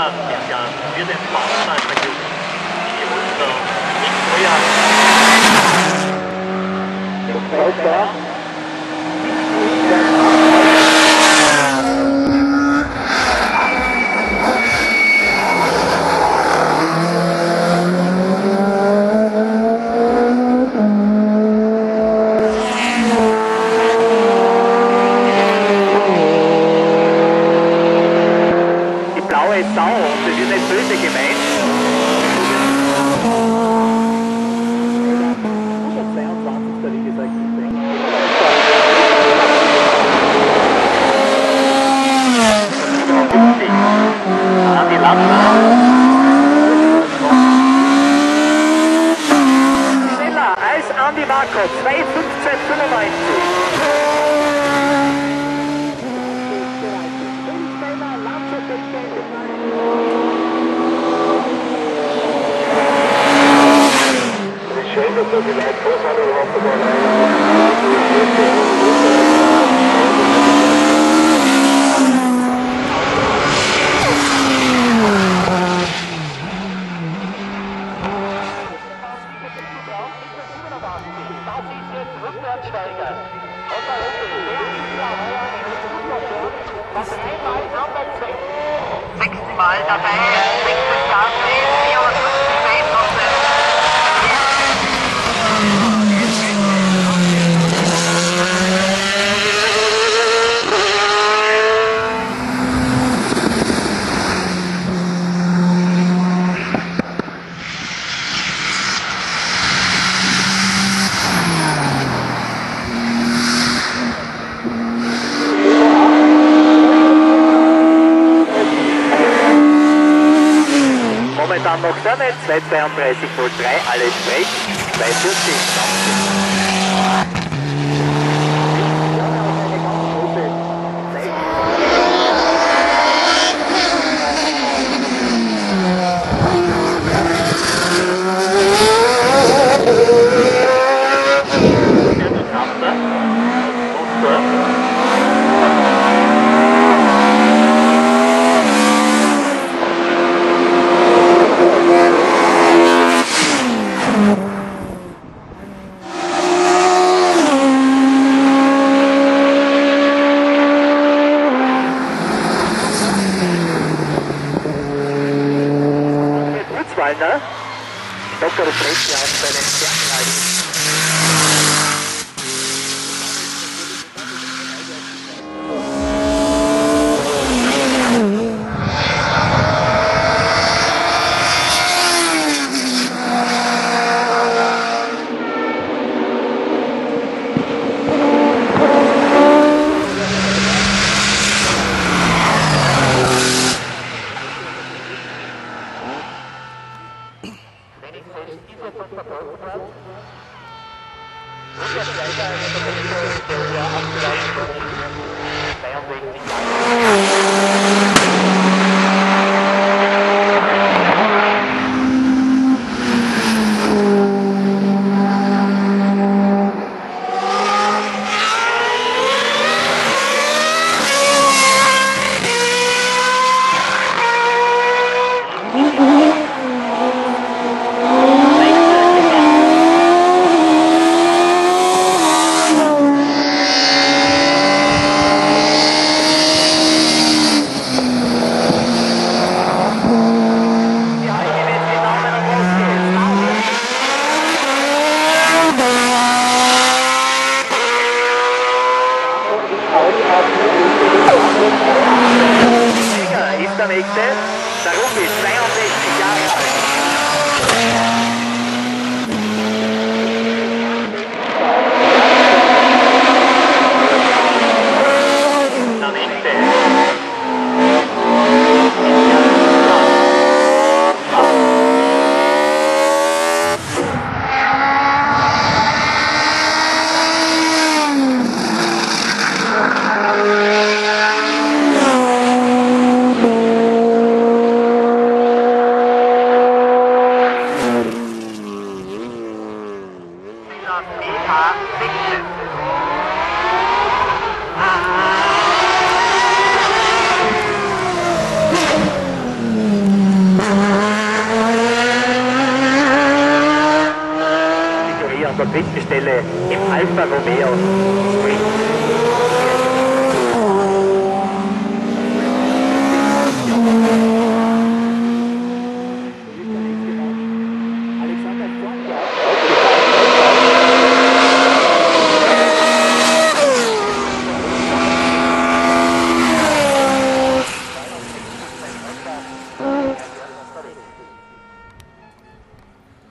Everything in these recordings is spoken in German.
그러면이 제, 아, Andi Marco, 2.15.95. Thank you. Mal sechstes westbound 34 train à l'esprit, Skyliner. Dr. Christian, bei den Sternleitern. Ist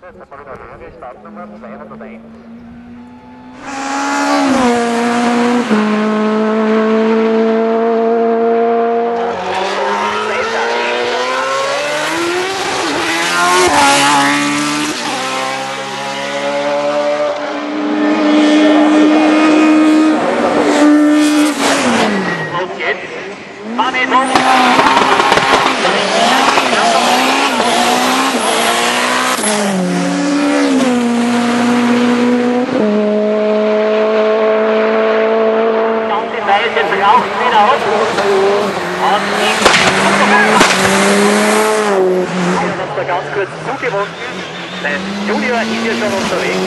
咱们这个，这是咱们的，咱们的。Heißt, jetzt raucht wieder aus. Und ich uns da ganz kurz zugewunken. Sein Junior ist ja schon unterwegs.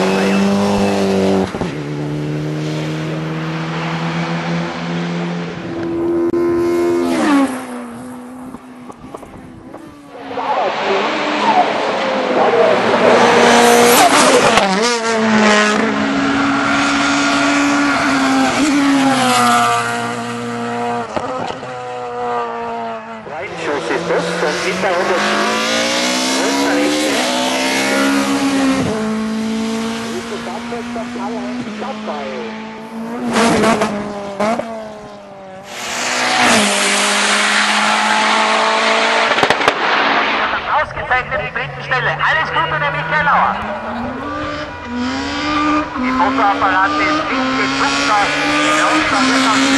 Fotoapparate, linke Drucker, in Ausland,